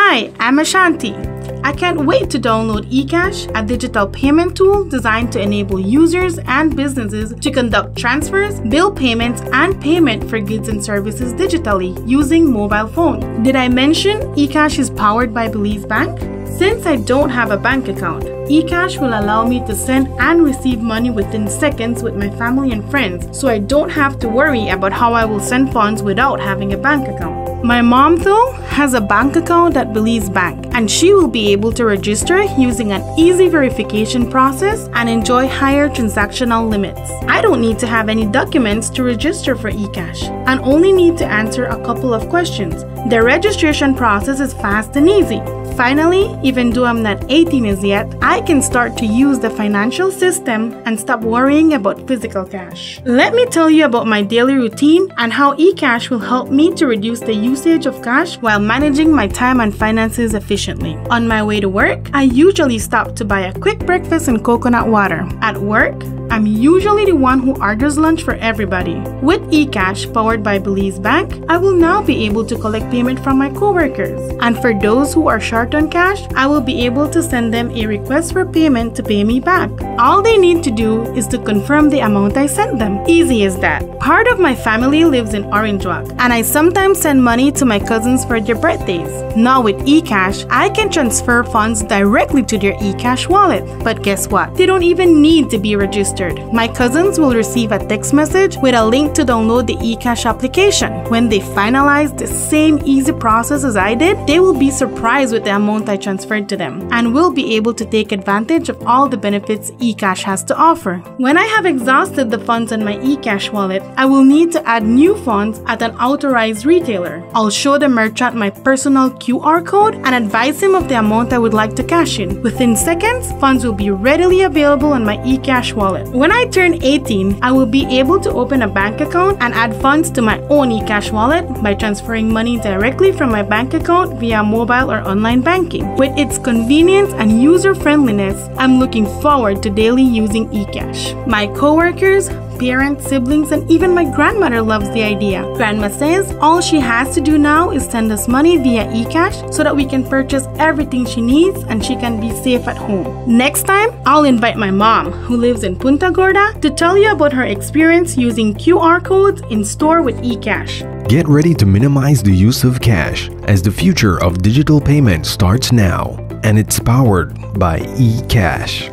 Hi, I'm Ashanti. I can't wait to download E-kyash, a digital payment tool designed to enable users and businesses to conduct transfers, bill payments, and payment for goods and services digitally using mobile phone. Did I mention E-kyash is powered by Belize Bank? Since I don't have a bank account, E-kyash will allow me to send and receive money within seconds with my family and friends, so I don't have to worry about how I will send funds without having a bank account. My mom, though, has a bank account at Belize Bank, and she will be able to register using an easy verification process and enjoy higher transactional limits. I don't need to have any documents to register for E-kyash and only need to answer a couple of questions. The registration process is fast and easy. Finally, even though I'm not 18 as yet, I can start to use the financial system and stop worrying about physical cash. Let me tell you about my daily routine and how E-kyash will help me to reduce the usage of cash while managing my time and finances efficiently. On my way to work, I usually stop to buy a quick breakfast and coconut water. At work, I'm usually the one who orders lunch for everybody. With E-kyash powered by Belize Bank, I will now be able to collect payment from my coworkers. And for those who are short on cash, I will be able to send them a request for payment to pay me back. All they need to do is to confirm the amount I sent them. Easy as that. Part of my family lives in Orange Walk, and I sometimes send money to my cousins for their birthdays. Now with E-kyash, I can transfer funds directly to their E-kyash wallet. But guess what? They don't even need to be registered My cousins will receive a text message with a link to download the E-kyash application. When they finalize the same easy process as I did, they will be surprised with the amount I transferred to them and will be able to take advantage of all the benefits E-kyash has to offer. When I have exhausted the funds in my E-kyash wallet, I will need to add new funds at an authorized retailer. I'll show the merchant my personal QR code and advise him of the amount I would like to cash in. Within seconds, funds will be readily available on my E-kyash wallet. When I turn 18, I will be able to open a bank account and add funds to my own E-kyash wallet by transferring money directly from my bank account via mobile or online banking. With its convenience and user friendliness, I'm looking forward to daily using E-kyash. My coworkers, parents, siblings, and even my grandmother loves the idea. Grandma says all she has to do now is send us money via E-kyash so that we can purchase everything she needs and she can be safe at home. Next time, I'll invite my mom, who lives in Punta Gorda, to tell you about her experience using QR codes in store with E-kyash. Get ready to minimize the use of cash as the future of digital payment starts now and it's powered by E-kyash.